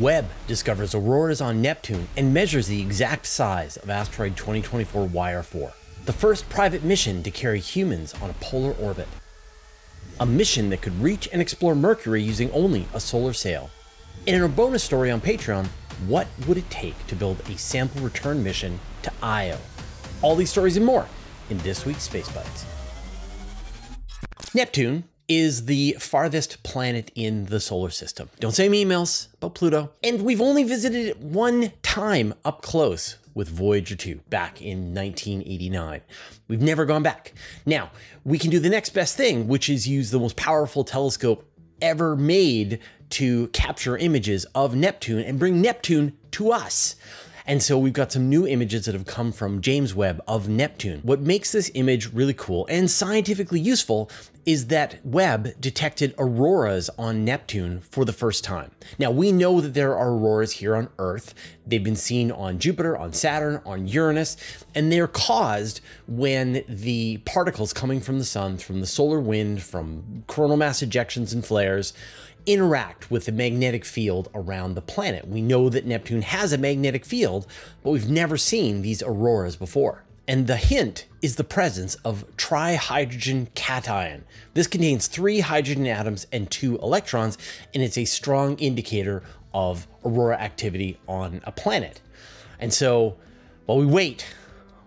Webb discovers auroras on Neptune and measures the exact size of asteroid 2024 YR4, the first private mission to carry humans on a polar orbit. A mission that could reach and explore Mercury using only a solar sail. And in a bonus story on Patreon, what would it take to build a sample return mission to Io? All these stories and more in this week's Space Bites. Neptune is the farthest planet in the solar system. Don't send me emails about Pluto. And we've only visited it one time up close with Voyager 2 back in 1989. We've never gone back. Now, we can do the next best thing, which is use the most powerful telescope ever made to capture images of Neptune and bring Neptune to us. And so we've got some new images that have come from James Webb of Neptune. What makes this image really cool and scientifically useful is that Webb detected auroras on Neptune for the first time. Now, we know that there are auroras here on Earth. They've been seen on Jupiter, on Saturn, on Uranus, and they're caused when the particles coming from the sun, from the solar wind, from coronal mass ejections and flares, interact with the magnetic field around the planet. We know that Neptune has a magnetic field, but we've never seen these auroras before. And the hint is the presence of trihydrogen cation. This contains three hydrogen atoms and two electrons, and it's a strong indicator of aurora activity on a planet. And so, while we wait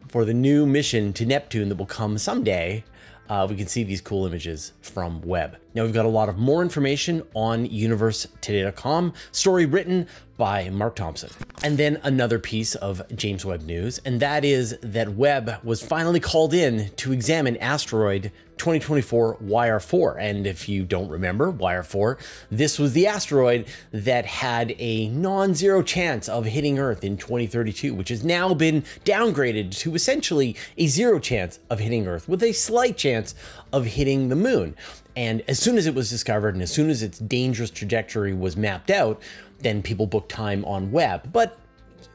for the new mission to Neptune that will come someday, uh, we can see these cool images from Webb. Now we've got a lot of more information on universetoday.com, story written by Mark Thompson. And then another piece of James Webb news, and that is that Webb was finally called in to examine asteroid 2024 YR4. And if you don't remember YR4, this was the asteroid that had a non-zero chance of hitting Earth in 2032, which has now been downgraded to essentially a zero chance of hitting Earth with a slight chance of hitting the moon. And as soon as it was discovered and as soon as its dangerous trajectory was mapped out, then people booked time on Webb. But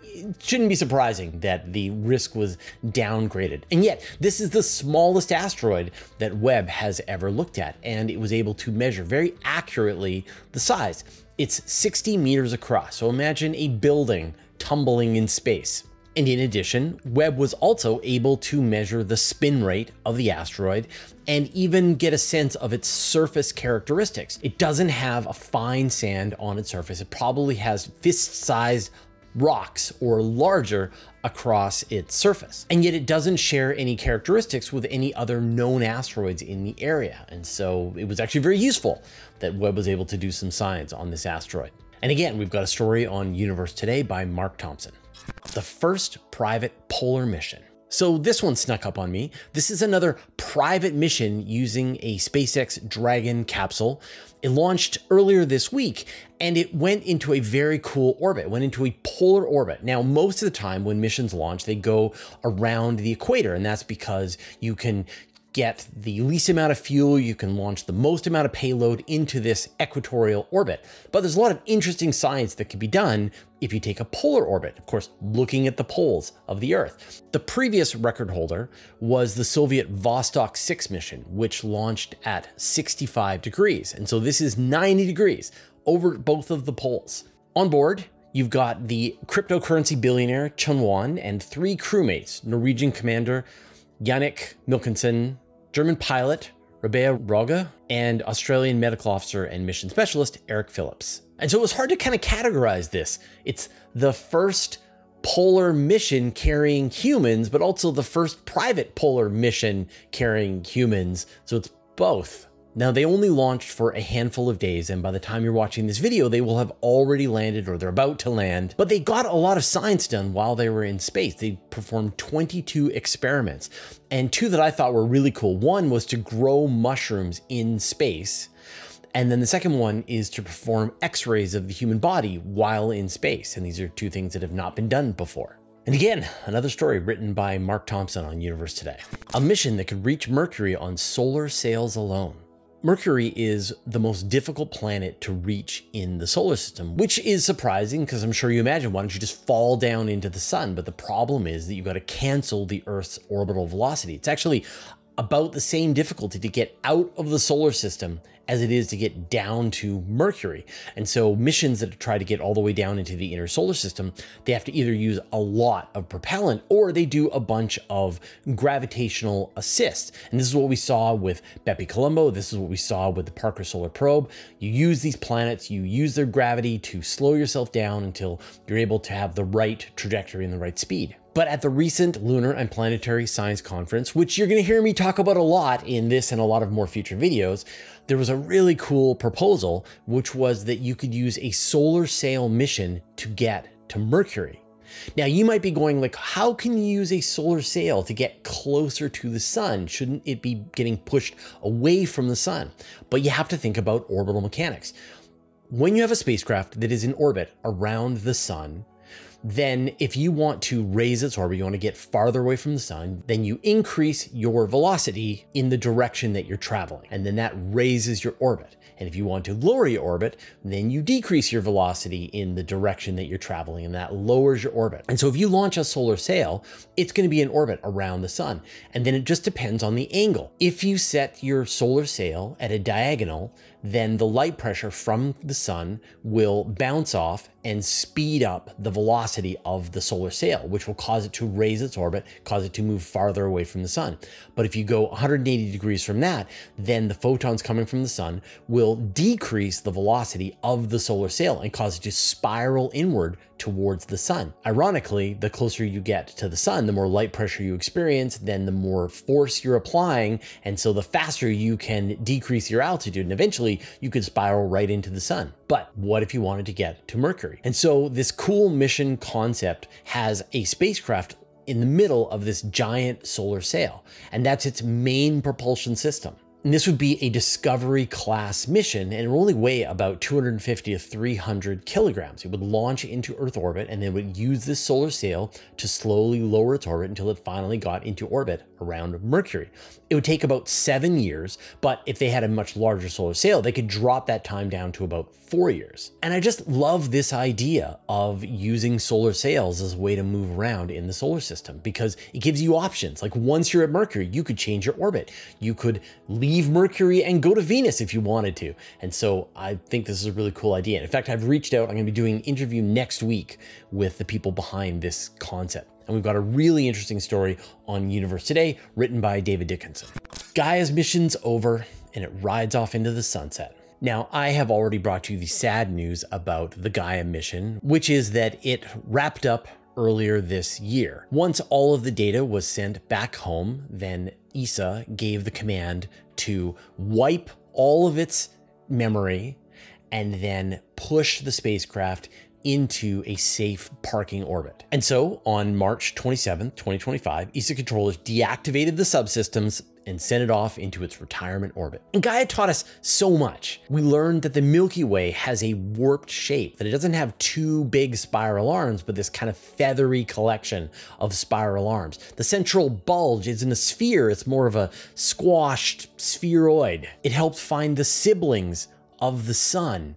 it shouldn't be surprising that the risk was downgraded. And yet, this is the smallest asteroid that Webb has ever looked at, and it was able to measure very accurately the size. It's 60 meters across, so imagine a building tumbling in space. And in addition, Webb was also able to measure the spin rate of the asteroid and even get a sense of its surface characteristics. It doesn't have a fine sand on its surface. It probably has fist-sized rocks or larger across its surface. And yet it doesn't share any characteristics with any other known asteroids in the area. And so it was actually very useful that Webb was able to do some science on this asteroid. And again, we've got a story on Universe Today by Mark Thompson. The first private polar mission. So this one snuck up on me. This is another private mission using a SpaceX Dragon capsule. It launched earlier this week and it went into a very cool orbit, went into a polar orbit. Now, most of the time when missions launch, they go around the equator and that's because you can get the least amount of fuel, you can launch the most amount of payload into this equatorial orbit. But there's a lot of interesting science that can be done if you take a polar orbit, of course, looking at the poles of the Earth. The previous record holder was the Soviet Vostok 6 mission, which launched at 65 degrees. And so this is 90 degrees over both of the poles. On board, you've got the cryptocurrency billionaire Chun Wang and three crewmates, Norwegian commander Jannik Mikkelsen, German pilot Rebecca Rogge, and Australian medical officer and mission specialist Eric Phillips. And so it was hard to kind of categorize this. It's the first polar mission carrying humans, but also the first private polar mission carrying humans. So it's both. Now, they only launched for a handful of days, and by the time you're watching this video, they will have already landed or they're about to land. But they got a lot of science done while they were in space. They performed 22 experiments, and two that I thought were really cool. One was to grow mushrooms in space. And then the second one is to perform x-rays of the human body while in space. And these are two things that have not been done before. And again, another story written by Mark Thompson on Universe Today. A mission that could reach Mercury on solar sails alone. Mercury is the most difficult planet to reach in the solar system, which is surprising because I'm sure you imagine, why don't you just fall down into the sun? But the problem is that you've got to cancel the Earth's orbital velocity. It's actually about the same difficulty to get out of the solar system as it is to get down to Mercury. And so missions that try to get all the way down into the inner solar system, they have to either use a lot of propellant or they do a bunch of gravitational assist. And this is what we saw with Bepi Colombo. This is what we saw with the Parker Solar Probe. You use these planets, you use their gravity to slow yourself down until you're able to have the right trajectory and the right speed. But at the recent Lunar and Planetary Science Conference, which you're going to hear me talk about a lot in this and a lot of more future videos, there was a really cool proposal, which was that you could use a solar sail mission to get to Mercury. Now you might be going like, how can you use a solar sail to get closer to the sun? Shouldn't it be getting pushed away from the sun? But you have to think about orbital mechanics. When you have a spacecraft that is in orbit around the sun, then if you want to raise its orbit, you want to get farther away from the sun, then you increase your velocity in the direction that you're traveling. And then that raises your orbit. And if you want to lower your orbit, then you decrease your velocity in the direction that you're traveling and that lowers your orbit. And so if you launch a solar sail, it's going to be in orbit around the sun. And then it just depends on the angle. If you set your solar sail at a diagonal, then the light pressure from the sun will bounce off and speed up the velocity of the solar sail, which will cause it to raise its orbit, cause it to move farther away from the sun. But if you go 180 degrees from that, then the photons coming from the sun will decrease the velocity of the solar sail and cause it to spiral inward towards the sun. Ironically, the closer you get to the sun, the more light pressure you experience, then the more force you're applying. And so the faster you can decrease your altitude. And eventually you could spiral right into the sun. But what if you wanted to get to Mercury? And so this cool mission concept has a spacecraft in the middle of this giant solar sail, and that's its main propulsion system. And this would be a Discovery class mission and it would only weigh about 250 to 300 kilograms. It would launch into Earth orbit and then would use this solar sail to slowly lower its orbit until it finally got into orbit around Mercury. It would take about seven years, but if they had a much larger solar sail, they could drop that time down to about four years. And I just love this idea of using solar sails as a way to move around in the solar system because it gives you options. Like once you're at Mercury, you could change your orbit. You could leave Mercury and go to Venus if you wanted to. And so I think this is a really cool idea. And In fact, I've reached out, I'm gonna be doing an interview next week with the people behind this concept. And we've got a really interesting story on Universe Today written by David Dickinson. Gaia's mission's over and it rides off into the sunset. Now, I have already brought you the sad news about the Gaia mission, which is that it wrapped up earlier this year. Once all of the data was sent back home, then ESA gave the command to wipe all of its memory and then push the spacecraft into a safe parking orbit. And so on March 27, 2025, ESA controllers deactivated the subsystems and sent it off into its retirement orbit. And Gaia taught us so much. We learned that the Milky Way has a warped shape, that it doesn't have two big spiral arms, but this kind of feathery collection of spiral arms. The central bulge isn't a sphere, it's more of a squashed spheroid. It helped find the siblings of the sun.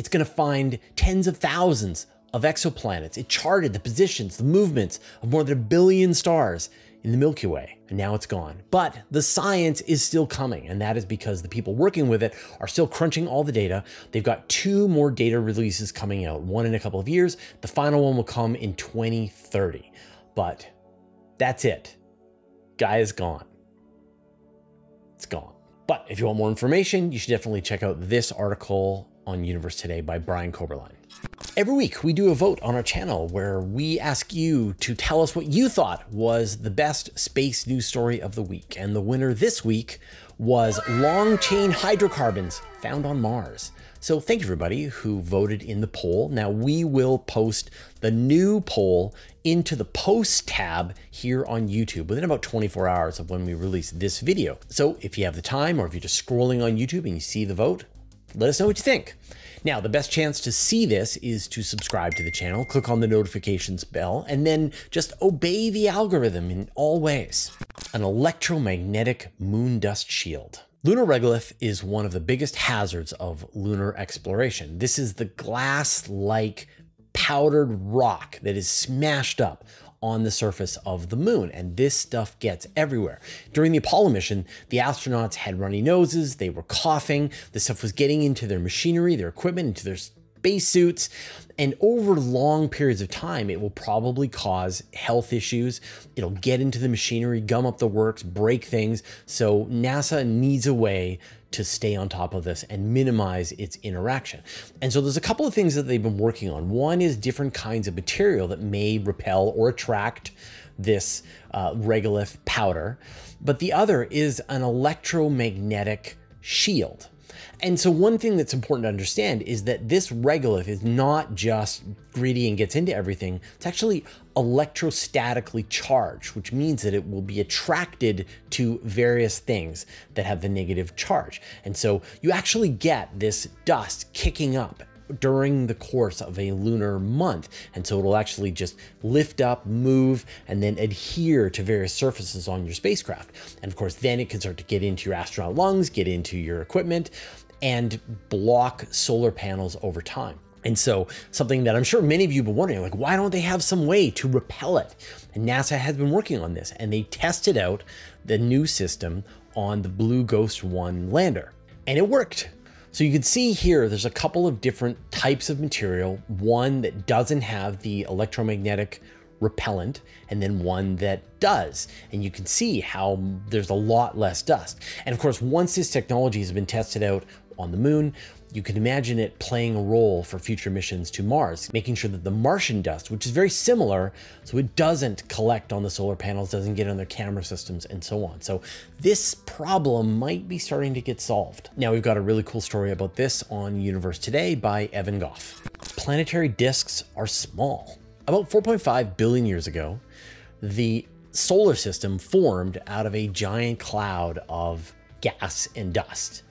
It's going to find tens of thousands of exoplanets. It charted the positions, the movements of more than a billion stars in the Milky Way, and now it's gone. But the science is still coming, and that is because the people working with it are still crunching all the data. They've got two more data releases coming out, one in a couple of years. The final one will come in 2030. But that's it. Gaia is gone. It's gone. But if you want more information, you should definitely check out this article on Universe Today by Brian Koberlein. Every week, we do a vote on our channel where we ask you to tell us what you thought was the best space news story of the week. And the winner this week was long chain hydrocarbons found on Mars. So thank you everybody who voted in the poll. Now we will post the new poll into the post tab here on YouTube within about 24 hours of when we release this video. So if you have the time or if you're just scrolling on YouTube and you see the vote, let us know what you think. Now, the best chance to see this is to subscribe to the channel, click on the notifications bell, and then just obey the algorithm in all ways. An electromagnetic moon dust shield. Lunar regolith is one of the biggest hazards of lunar exploration. This is the glass-like powdered rock that is smashed up on the surface of the moon. And this stuff gets everywhere. During the Apollo mission, the astronauts had runny noses, they were coughing, the stuff was getting into their machinery, their equipment, into their spacesuits. And over long periods of time, it will probably cause health issues. It'll get into the machinery, gum up the works, break things. So NASA needs a way to stay on top of this and minimize its interaction. And so there's a couple of things that they've been working on. One is different kinds of material that may repel or attract this uh, regolith powder. But the other is an electromagnetic shield. And so one thing that's important to understand is that this regolith is not just greedy and gets into everything. It's actually electrostatically charged, which means that it will be attracted to various things that have the negative charge. And so you actually get this dust kicking up during the course of a lunar month. And so it'll actually just lift up, move, and then adhere to various surfaces on your spacecraft. And of course, then it can start to get into your astronaut lungs, get into your equipment, and block solar panels over time. And so something that I'm sure many of you have been wondering, like, why don't they have some way to repel it? And NASA has been working on this and they tested out the new system on the Blue Ghost 1 lander and it worked. So you can see here, there's a couple of different types of material, one that doesn't have the electromagnetic repellent and then one that does. And you can see how there's a lot less dust. And of course, once this technology has been tested out on the moon, you can imagine it playing a role for future missions to Mars, making sure that the Martian dust, which is very similar, so it doesn't collect on the solar panels, doesn't get on their camera systems, and so on. So this problem might be starting to get solved. Now we've got a really cool story about this on Universe Today by Evan Gough. Planetary disks are small. About 4.5 billion years ago, the solar system formed out of a giant cloud of gas and dust.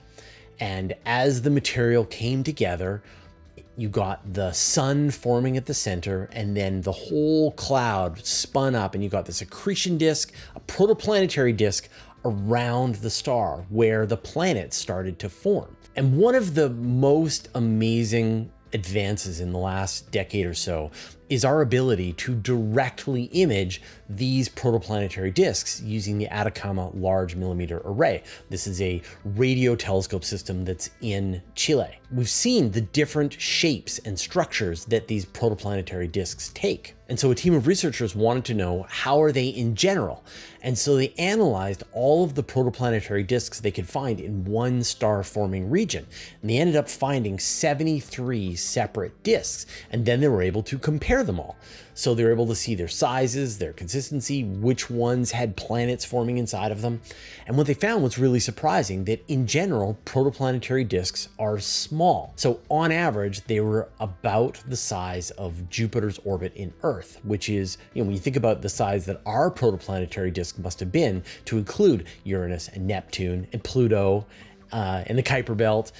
And as the material came together, you got the sun forming at the center, and then the whole cloud spun up, and you got this accretion disk, a protoplanetary disk around the star where the planets started to form. And one of the most amazing advances in the last decade or so is our ability to directly image these protoplanetary disks using the Atacama Large Millimeter Array. This is a radio telescope system that's in Chile. We've seen the different shapes and structures that these protoplanetary disks take. And so a team of researchers wanted to know how are they in general? And so they analyzed all of the protoplanetary disks they could find in one star forming region. And they ended up finding 73 separate disks. And then they were able to compare them all. So they're able to see their sizes, their consistency, which ones had planets forming inside of them. And what they found was really surprising that in general, protoplanetary disks are small. So on average, they were about the size of Jupiter's orbit in Earth, which is, you know, when you think about the size that our protoplanetary disk must have been to include Uranus and Neptune and Pluto uh, and the Kuiper Belt,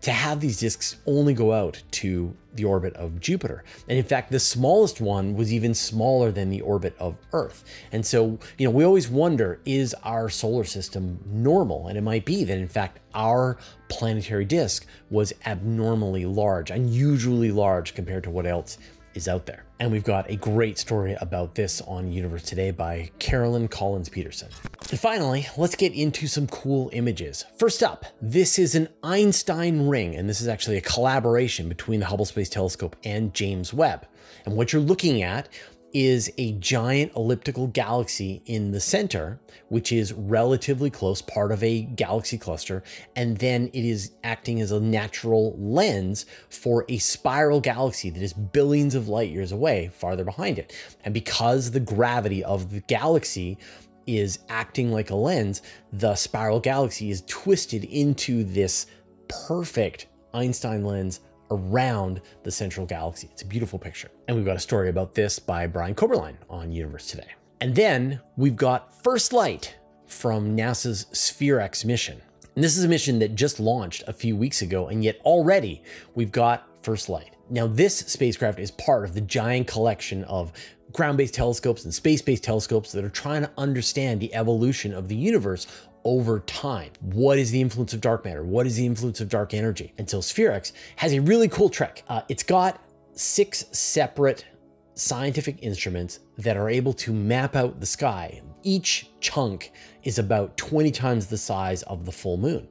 to have these disks only go out to the orbit of Jupiter. And in fact, the smallest one was even smaller than the orbit of Earth. And so, you know, we always wonder, is our solar system normal? And it might be that in fact, our planetary disk was abnormally large, unusually large compared to what else is out there. And we've got a great story about this on Universe Today by Carolyn Collins Petersen. And finally, let's get into some cool images. First up, this is an Einstein ring, and this is actually a collaboration between the Hubble Space Telescope and James Webb. And what you're looking at is a giant elliptical galaxy in the center, which is relatively close, part of a galaxy cluster, and then it is acting as a natural lens for a spiral galaxy that is billions of light years away, farther behind it. And because the gravity of the galaxy is acting like a lens, the spiral galaxy is twisted into this perfect Einstein lens around the central galaxy. It's a beautiful picture. And we've got a story about this by Brian Koberlein on Universe Today. And then we've got First Light from NASA's SPHEREx mission. And this is a mission that just launched a few weeks ago, and yet already we've got First Light. Now, this spacecraft is part of the giant collection of ground-based telescopes and space-based telescopes that are trying to understand the evolution of the universe over time. What is the influence of dark matter? What is the influence of dark energy? Until SPHEREx has a really cool trick. Uh, it's got six separate scientific instruments that are able to map out the sky. Each chunk is about 20 times the size of the full moon.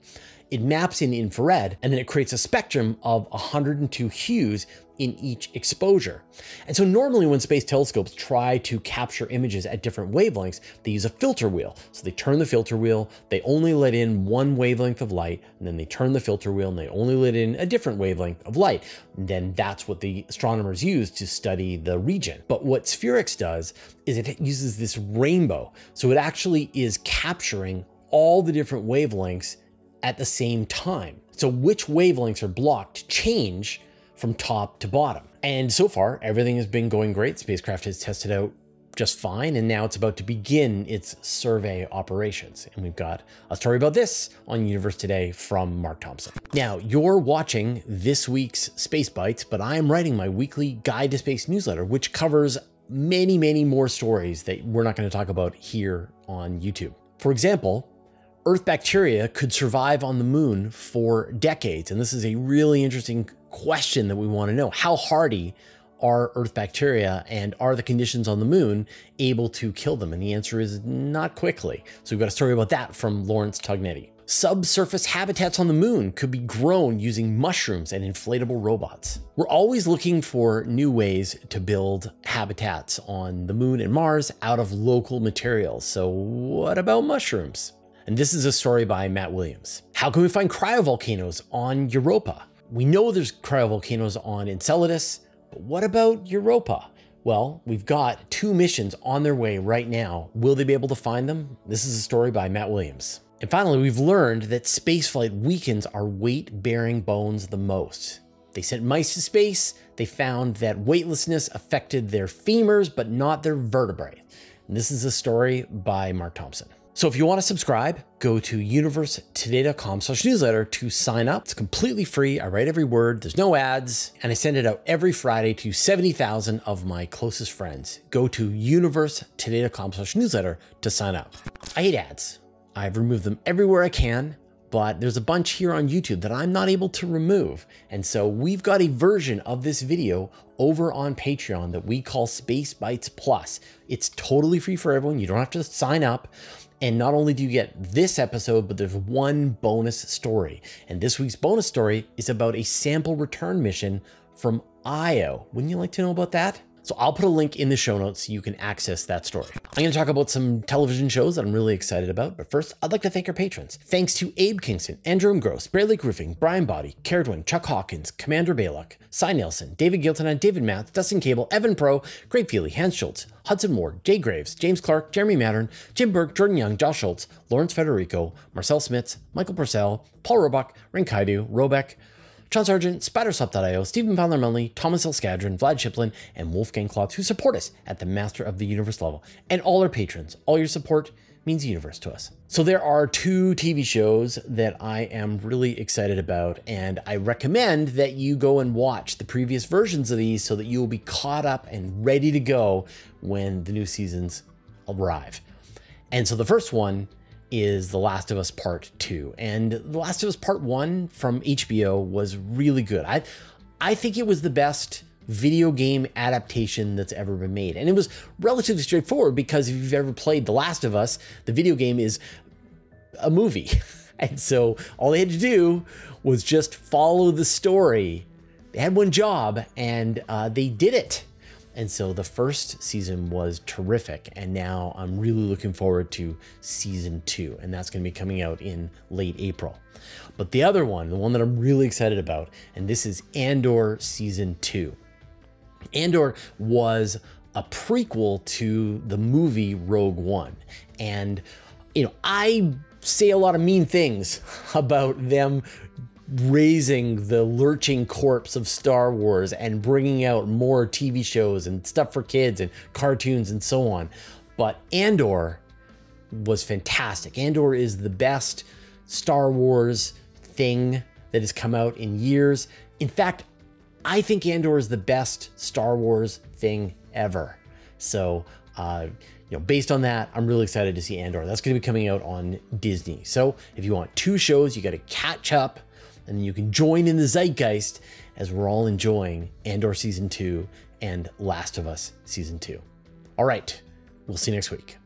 It maps in infrared and then it creates a spectrum of 102 hues in each exposure. And so normally when space telescopes try to capture images at different wavelengths, they use a filter wheel. So they turn the filter wheel, they only let in one wavelength of light, and then they turn the filter wheel and they only let in a different wavelength of light. And then that's what the astronomers use to study the region. But what SPHEREx does is it uses this rainbow. So it actually is capturing all the different wavelengths at the same time. So which wavelengths are blocked change from top to bottom. And so far, everything has been going great. Spacecraft has tested out just fine, and now it's about to begin its survey operations. And we've got a story about this on Universe Today from Mark Thompson. Now, you're watching this week's Space Bites, but I am writing my weekly Guide to Space newsletter, which covers many, many more stories that we're not going to talk about here on YouTube. For example, Earth bacteria could survive on the moon for decades. And this is a really interesting question that we want to know. How hardy are Earth bacteria and are the conditions on the moon able to kill them? And the answer is not quickly. So we've got a story about that from Laurence Tognetti. Subsurface habitats on the moon could be grown using mushrooms and inflatable robots. We're always looking for new ways to build habitats on the moon and Mars out of local materials. So what about mushrooms? And this is a story by Matt Williams. How can we find cryovolcanoes on Europa? We know there's cryovolcanoes on Enceladus, but what about Europa? Well, we've got two missions on their way right now. Will they be able to find them? This is a story by Matt Williams. And finally, we've learned that spaceflight weakens our weight-bearing bones the most. They sent mice to space, they found that weightlessness affected their femurs, but not their vertebrae. And this is a story by Mark Thompson. So if you want to subscribe, go to universetoday.com slash newsletter to sign up. It's completely free. I write every word. There's no ads. And I send it out every Friday to 70,000 of my closest friends. Go to universetoday.com slash newsletter to sign up. I hate ads. I've removed them everywhere I can but there's a bunch here on YouTube that I'm not able to remove. And so we've got a version of this video over on Patreon that we call Space Bites Plus. It's totally free for everyone. You don't have to sign up. And not only do you get this episode, but there's one bonus story. And this week's bonus story is about a sample return mission from Io. Wouldn't you like to know about that? So I'll put a link in the show notes so you can access that story. I'm going to talk about some television shows that I'm really excited about, but first, I'd like to thank our patrons. Thanks to Abe Kingston, Andrew Gross, Bear Lake Roofing, Brian Body, Caradwin, Chuck Hawkins, Commander Baylock, Cy Nelson, David Gilton, and David Math, Dustin Cable, Evan Pro, Greg Feely, Hans Schultz, Hudson Ward, Jay Graves, James Clark, Jeremy Mattern, Jim Burke, Jordan Young, Josh Schultz, Lawrence Federico, Marcel Smits, Michael Purcell, Paul Roebuck, Rinkaidu, Robeck, John Sargent, SpiderSwap.io, Stephen Fowler Melny, Thomas L. Scadron, Vlad Shiplin, and Wolfgang Klotz, who support us at the Master of the Universe level, and all our patrons. All your support means the universe to us. So there are two TV shows that I am really excited about, and I recommend that you go and watch the previous versions of these so that you will be caught up and ready to go when the new seasons arrive. And so the first one is The Last of Us Part 2. And The Last of Us Part 1 from HBO was really good. I I think it was the best video game adaptation that's ever been made. And it was relatively straightforward because if you've ever played The Last of Us, the video game is a movie. And so all they had to do was just follow the story. They had one job and uh, they did it. And so the first season was terrific. And now I'm really looking forward to season two. And that's going to be coming out in late April. But the other one, the one that I'm really excited about, and this is Andor season two. Andor was a prequel to the movie Rogue One. And, you know, I say a lot of mean things about them raising the lurching corpse of Star Wars and bringing out more TV shows and stuff for kids and cartoons and so on. But Andor was fantastic. Andor is the best Star Wars thing that has come out in years. In fact, I think Andor is the best Star Wars thing ever. So, uh, you know, based on that, I'm really excited to see Andor. That's going to be coming out on Disney. So, if you want two shows, you got to catch up and you can join in the zeitgeist as we're all enjoying Andor season two and Last of Us Season 2. All right, we'll see you next week.